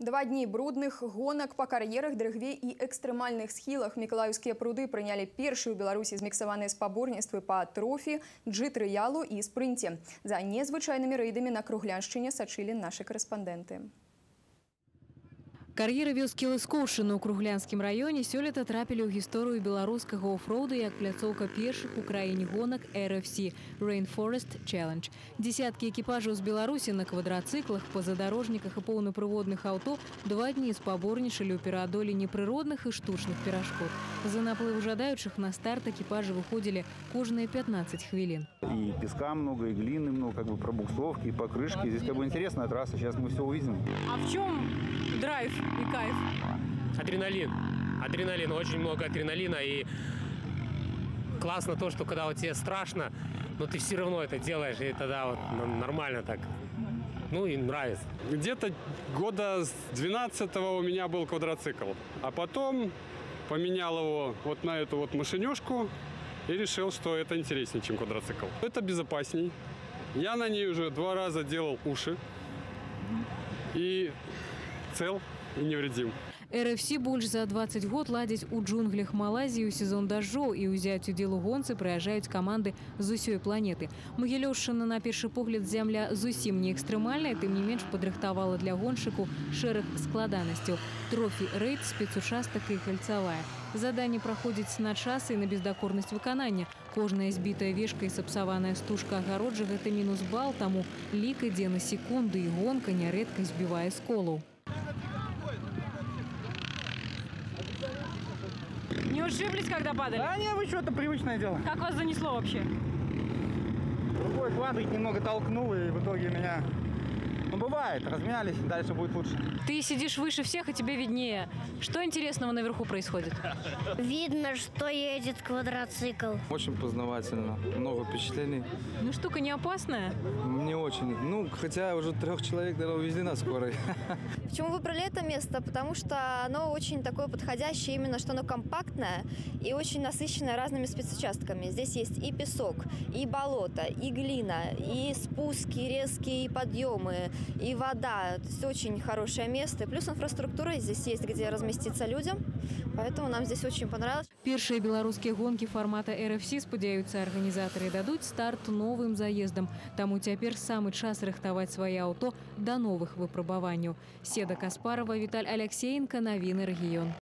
Два дні брудных гонак па кар'ерах, дрыгве і экстрэмальных схілах мікалаеўскія пруды прынялі першую ў Беларусі зміксаваныя спаборніцтвы па трофі, джит-рыялу і спрынце. За незвычайнымі рэйдамі на кругляншчыне сачылі нашы карэспандэнты. Кар'еры вёскі Лыскоўшчыны ў круглянскім раёне сёлета трапілі ў гісторыю беларускага офроўду як пляцоўка першых у краіне гонак RFC Rainforest Challenge. Десяткі экіпажаў з Беларусі на квадрацыклах, пазадорожніках і поўнапрыводных аўто два дні спаборнічалі ў пераадоленні прыродных і штучных перашкод. За наплыв жадаючых на старт экіпажы выходзілі кожныя 15 хвілін. И песка много, и глины много, как бы пробуксовки, и покрышки. Здесь как бы интересная трасса, сейчас мы все увидим. А в чем драйв и кайф? Адреналин. Адреналин, очень много адреналина. И классно то, что когда вот тебе страшно, но ты все равно это делаешь, и тогда вот нормально так. Ну и нравится. Где-то года с 12 у меня был квадроцикл. А потом поменял его вот на эту вот машинешку и решил, что это интереснее, чем квадроцикл. Это безопасней. Я на ней уже два раза делал уши. И цел и невредим. RFC больш за 20 год ладзяць у джунглях Малайзіі ў сезон дажджоў і ўзяць удзел у гонцы прыязджаюць каманды з усёй планеты. Магілёўшчына на першы погляд зямля зусім не экстрэмальная, тым не менш падрыхтавала для гоншчыку шэраг складанасцяў. Трофі рэйд, спецучастак і кальцавая. Заданне праходзіць на час і на бездакорнасць выканання. Кожная збітая вешка і сапсаваная стужка агароджа гэта мінус бал, таму лік ідзе на секунды і гонка нярэдка збівае з колаў. Не ушиблись, когда падали? Да не, вы что, это привычное дело. Как вас занесло вообще? Другой квадрик немного толкнул, и в итоге меня... Бывает, размялись, дальше будет лучше. Ты сидишь выше всех, и тебе виднее. Что интересного наверху происходит? Видно, что едет квадроцикл. Очень познавательно, много впечатлений. Ну, штука не опасная? Не очень. Ну, хотя уже трех человек, наверное, увезли на скорой. Почему выбрали это место? Потому что оно очень такое подходящее, именно что оно компактное и очень насыщенное разными спецучастками. Здесь есть и песок, и болото, и глина, и спуски резкие, и подъемы, и вода. То есть очень хорошее место. Плюс инфраструктура здесь есть, где разместиться людям. Поэтому нам здесь очень понравилось. Першыя беларускія гонкі фармата RFC, спадзяюцца, арганізатары дадуць старт новым заездам. Таму цяпер самы час рыхтаваць свае аўто да новых выпрабаванняў. Седа Каспарова, Віталь Алексеенко, навіны рэгіён.